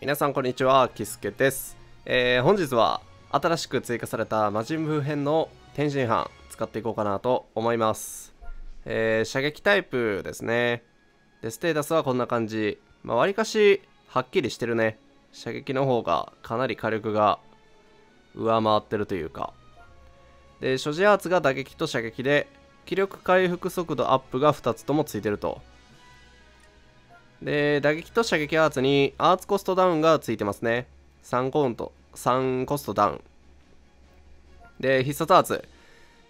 皆さんこんにちは、キスケです。えー、本日は新しく追加された魔人ブー編の天津飯使っていこうかなと思います。えー、射撃タイプですね。で、ステータスはこんな感じ。まあ、割かしはっきりしてるね。射撃の方がかなり火力が上回ってるというか。で、所持アーツが打撃と射撃で、気力回復速度アップが2つともついてると。で、打撃と射撃アーツにアーツコストダウンがついてますね。3コント、3コストダウン。で、必殺アーツ。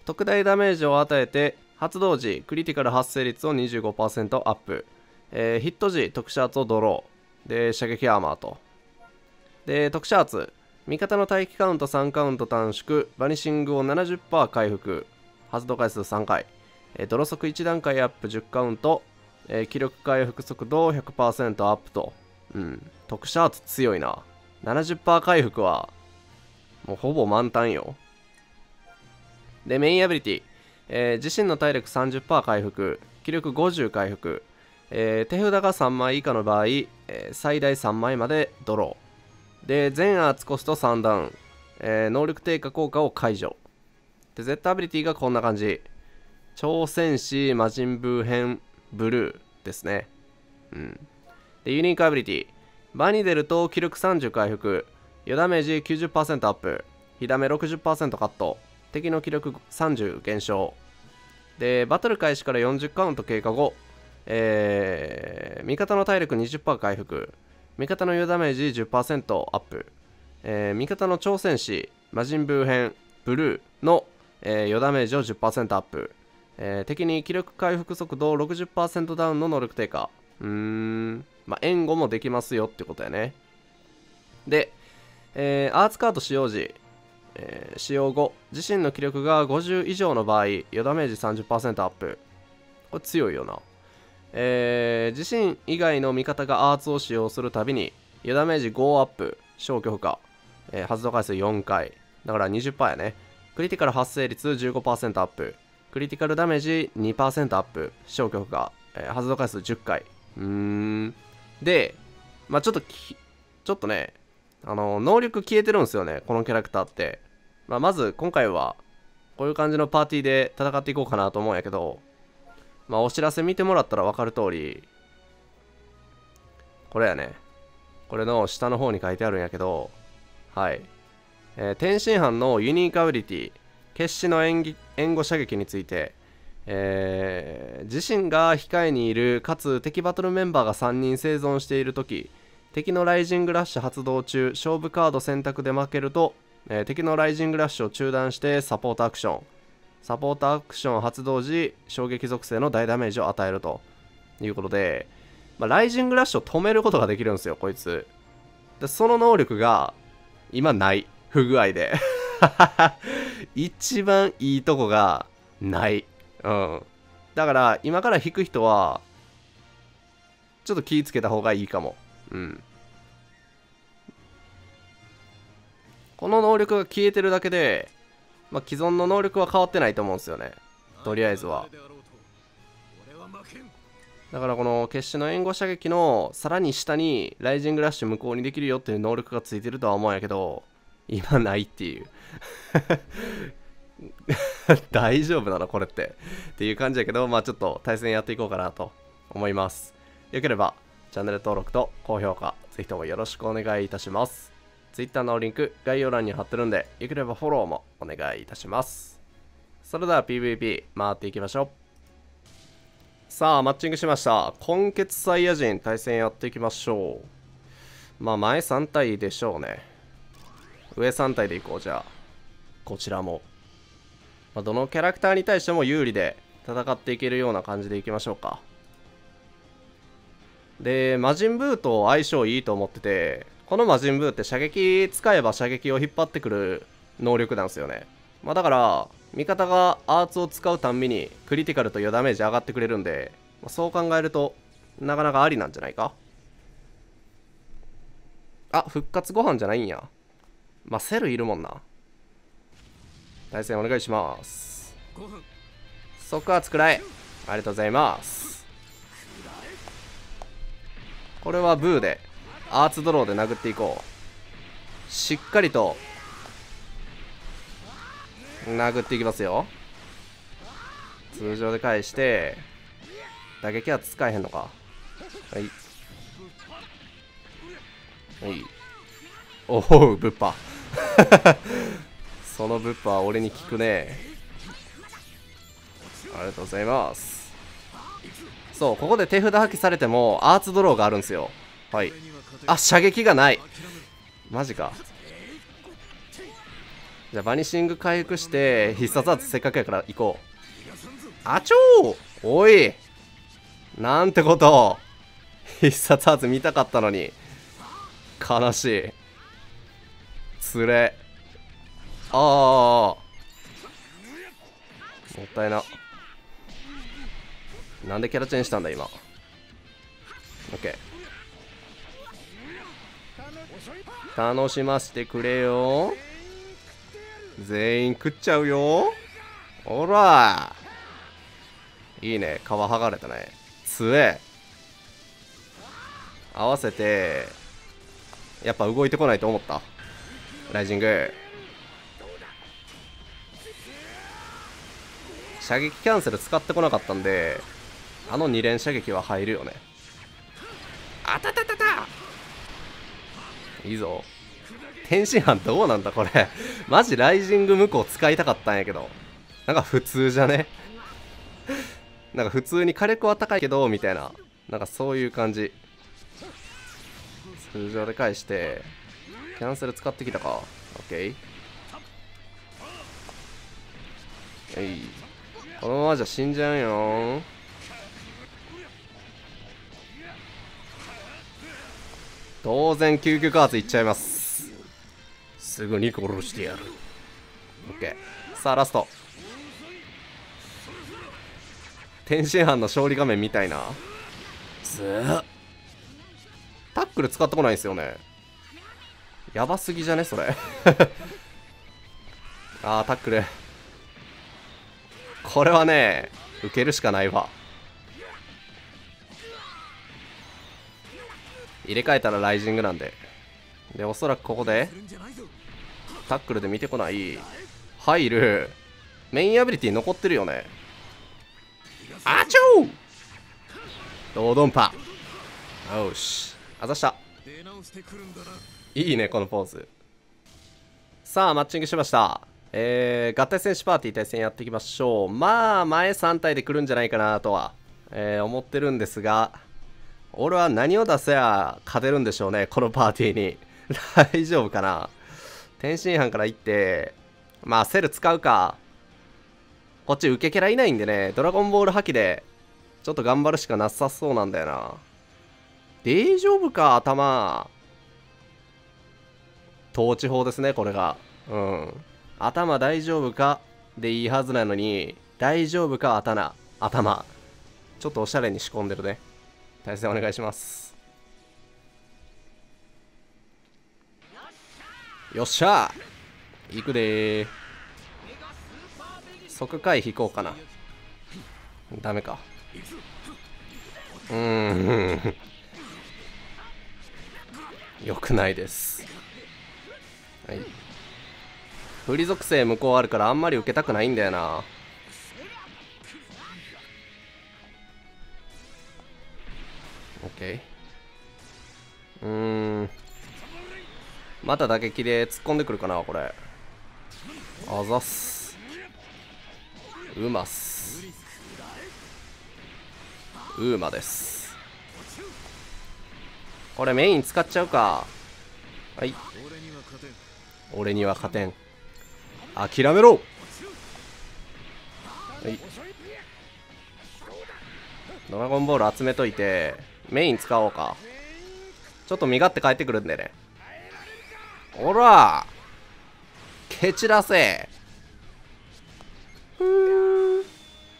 特大ダメージを与えて、発動時、クリティカル発生率を25%アップ。えーヒット時、特殊アーツをドロー。で、射撃アーマーと。で、特殊アーツ。味方の待機カウント3カウント短縮。バニシングを70%回復。発動回数3回。えードロ速1段階アップ10カウント。えー気力回復速度100%アップと。うん。特殊アーツ強いな。70%回復は、もうほぼ満タンよ。で、メインアビリティ。えー自身の体力30%回復。気力50回復。えー手札が3枚以下の場合、えー最大3枚までドロー。で、全アーツコスト3ダウン。えー能力低下効果を解除。で、Z アビリティがこんな感じ。超戦士魔人ブー編ブルーですね。うん。で、ユニークアビリティ。場に出ると気力30回復。余ダメージ90%アップ。火ダメ60%カット。敵の気力30減少。で、バトル開始から40カウント経過後、えー、味方の体力20%回復。味方の余ダメージ10%アップ。えー味方の挑戦士、魔人ブー編、ブルーの、えー余ダメージを10%アップ。えー敵に気力回復速度60%ダウンの能力低下。うーん、まあ、援護もできますよってことやね。で、えーアーツカード使用時、えー使用後、自身の気力が50以上の場合、余ダメージ30%アップ。これ強いよな。えー自身以外の味方がアーツを使用するたびに、余ダメージ5アップ、消去負荷、えー発動回数4回。だから20%やね。クリティカル発生率15%アップ。クリティカルダメージ2%アップ。消去負荷、えー発動回数10回。うーん。で、まあちょっと、ちょっとね、あの、能力消えてるんですよね、このキャラクターって。まあまず今回は、こういう感じのパーティーで戦っていこうかなと思うんやけど、まあお知らせ見てもらったら分かる通り、これやね。これの下の方に書いてあるんやけど、はい。えー天津飯のユニークアビリティ、決死の援義援護射撃について、えー自身が控えにいる、かつ敵バトルメンバーが3人生存しているとき、敵のライジングラッシュ発動中、勝負カード選択で負けると、えー敵のライジングラッシュを中断してサポートアクション。サポートアクション発動時、衝撃属性の大ダメージを与えるということで、まあ、ライジングラッシュを止めることができるんですよ、こいつ。で、その能力が、今ない。不具合で。一番いいとこが、ない。うん。だから、今から引く人は、ちょっと気ぃつけた方がいいかも。うん。この能力が消えてるだけで、まあ、既存の能力は変わってないと思うんですよね。とりあえずは。だからこの決死の援護射撃のさらに下にライジングラッシュ無効にできるよっていう能力がついてるとは思うんやけど、今ないっていう。大丈夫なのこれって。っていう感じやけど、まあちょっと対戦やっていこうかなと思います。よければチャンネル登録と高評価、ぜひともよろしくお願いいたします。Twitter のリンク概要欄に貼ってるんで、よければフォローもお願いいたします。それでは PVP 回っていきましょう。さあ、マッチングしました。今血サイヤ人対戦やっていきましょう。まあ、前3体でしょうね。上3体でいこう、じゃあ。こちらも。まあ、どのキャラクターに対しても有利で戦っていけるような感じでいきましょうか。で、魔人ブーと相性いいと思ってて、この魔人ブーって射撃使えば射撃を引っ張ってくる能力なんですよね。まあだから、味方がアーツを使うたんびにクリティカルと余ダメージ上がってくれるんで、まあ、そう考えるとなかなかありなんじゃないか？あ、復活ご飯じゃないんや。まあセルいるもんな。対戦お願いします。即圧くらえ。ありがとうございます。これはブーでアーツドローで殴っていこうしっかりと殴っていきますよ通常で返して打撃は使えへんのかはいはいおおぶっぱ そのぶっぱは俺に効くね。ありがとうございます。そうここで手札破棄されてもアーツドローがあるんですよ。はい。あ射撃がない。マジか。じゃあバニシング回復して必殺圧せっかくやから行こう。あちょーおい。なんてこと。必殺圧見たかったのに。悲しい。つれ。ああもったいな。なんでキャラチェンしたんだ今。OK 楽しませてくれよ。全員食っちゃうよ。ほらいいね。皮剥がれたね。強え合わせてやっぱ動いてこないと思った。ライジング。射撃キャンセル使ってこなかったんであの2連射撃は入るよね。あたたたた！いいぞ。天津飯どうなんだこれ。マジライジング向こう使いたかったんやけど。なんか普通じゃね？なんか普通に火力は高いけどみたいな。なんかそういう感じ。通常で返して。キャンセル使ってきたか。OK えい。このままじゃ死んじゃうよ。当然救急加圧いっちゃいます。すぐに殺してやる。OK さあラスト。天津飯の勝利画面みたいな。ずタックル使ってこないんですよね。やばすぎじゃね？それ。あータックル。これはね受けるしかないわ。入れ替えたらライジングなんで。でおそらくここでタックルで見てこない。入る。メインアビリティ残ってるよね。あちょうドドンパ。よし。あざした。いいねこのポーズ。さあマッチングしました。えー、合体戦士パーティー対戦やっていきましょう。まあ前3体で来るんじゃないかなとは、えー、思ってるんですが俺は何を出せや勝てるんでしょうねこのパーティーに。大丈夫かな？天津飯から行ってまあセル使うか。こっち受けキャラいないんでねドラゴンボール破棄でちょっと頑張るしかなさそうなんだよな。大丈夫か頭。統治法ですねこれが。うん。頭大丈夫かでいいはずなのに大丈夫か頭。頭。ちょっとおしゃれに仕込んでるね。対戦お願いします。よっしゃ。行くで。即回避こうかな。ダメか。うーん。よくないです。はい。振り属性向こうあるからあんまり受けたくないんだよな。オッケーうーん。また打撃で突っ込んでくるかなこれ。あざっす。うます。ウーマです。これメイン使っちゃうか。はい。俺には勝てん。諦めろ。はい。ドラゴンボール集めといてメイン使おうか。ちょっと身勝手帰ってくるんでね。ほら。蹴散らせ。ふー。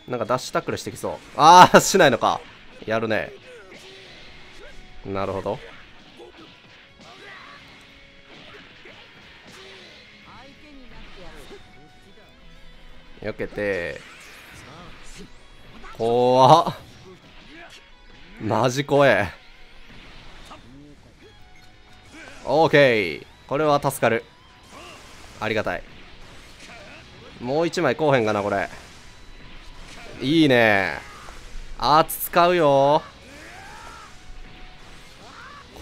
なんかダッシュタックルしてきそう。ああしないのか。やるね。なるほど。よけて怖っ。マジ怖え。オーケー。これは助かる。ありがたい。もう一枚こうへんかなこれ。いいね。アー使うよ。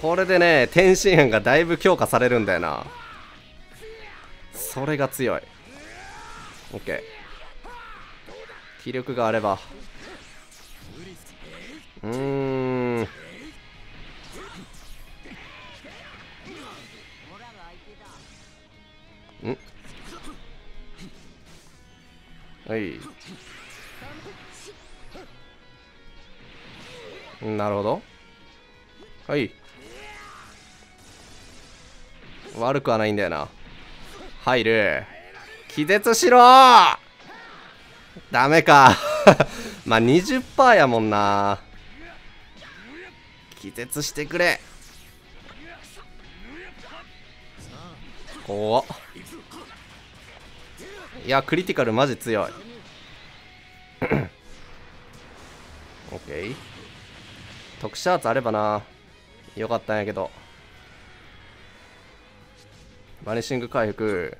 これでね天津飯がだいぶ強化されるんだよな。それが強い。OK 気力があれば。うーん。はい。なるほど。はい。悪くはないんだよな。入る。気絶しろ。ダメか。まあ20%やもんな。気絶してくれ。怖いやクリティカルマジ強い。オッケー。特殊アーツあればな。よかったんやけど。バニシング回復。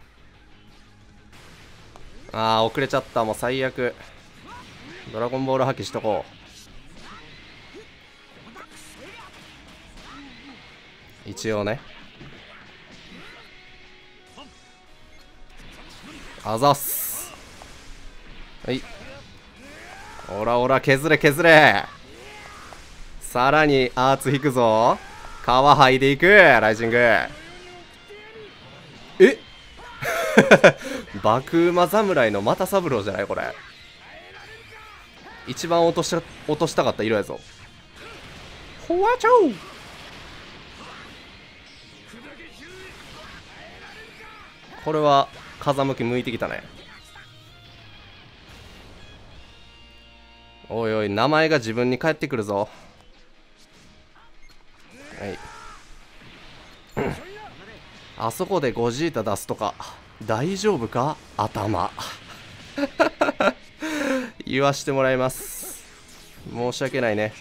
あー遅れちゃった。もう最悪。ドラゴンボール破棄しとこう。一応ね。あざっす。はい。おらおら削れ削れ。さらにアーツ引くぞ。皮剥いでいくライジング。え？爆馬侍の又三郎じゃないこれ。一番落とし落としたかった色やぞ。ほわちょうこれは風向き向いてきたね。おいおい名前が自分に返ってくるぞ。はいあそこでゴジータ出すとか大丈夫か？頭。言わしてもらいます。申し訳ないね。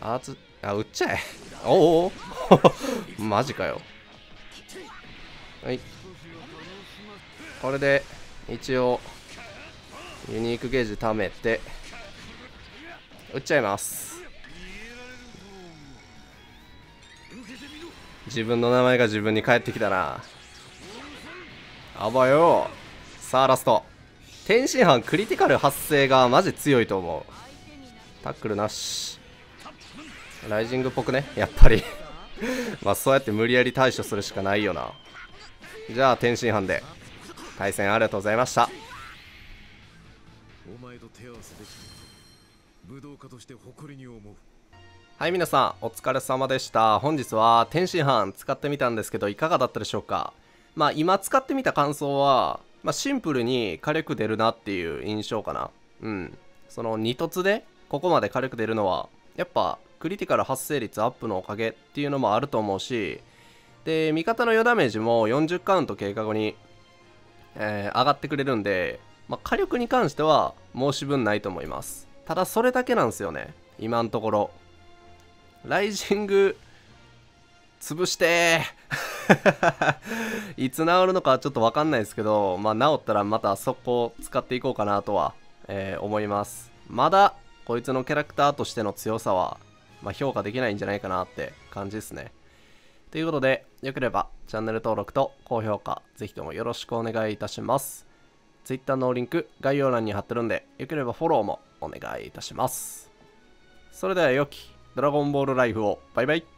あつあ撃っちゃえ。おお マジかよ。はい。これで一応ユニークゲージ貯めて撃っちゃいます。自分の名前が自分に返ってきたな。あばよ。さあラスト。天津飯クリティカル発生がマジ強いと思う。タックルなし。ライジングっぽくね？やっぱり。まあそうやって無理やり対処するしかないよな。じゃあ天津飯で。対戦ありがとうございました。お前と手合わせできる武道家として誇りに思う。はい皆さんお疲れ様でした。本日は天津飯使ってみたんですけどいかがだったでしょうか？まあ今使ってみた感想は、まあ、シンプルに火力出るなっていう印象かな。うん。その2突でここまで火力出るのはやっぱクリティカル発生率アップのおかげっていうのもあると思うしで味方の余ダメージも40カウント経過後に、えー、上がってくれるんで、まあ、火力に関しては申し分ないと思います。ただそれだけなんですよね今のところ。ライジング潰して。いつ治るのかちょっとわかんないですけど、まあ、治ったらまたそこ使っていこうかなとは、えー、思います。まだこいつのキャラクターとしての強さは、まあ、評価できないんじゃないかなって感じですね。ということでよければチャンネル登録と高評価ぜひともよろしくお願いいたします。Twitter のリンク概要欄に貼ってるんでよければフォローもお願いいたします。それでは良きドラゴンボールライフをバイバイ。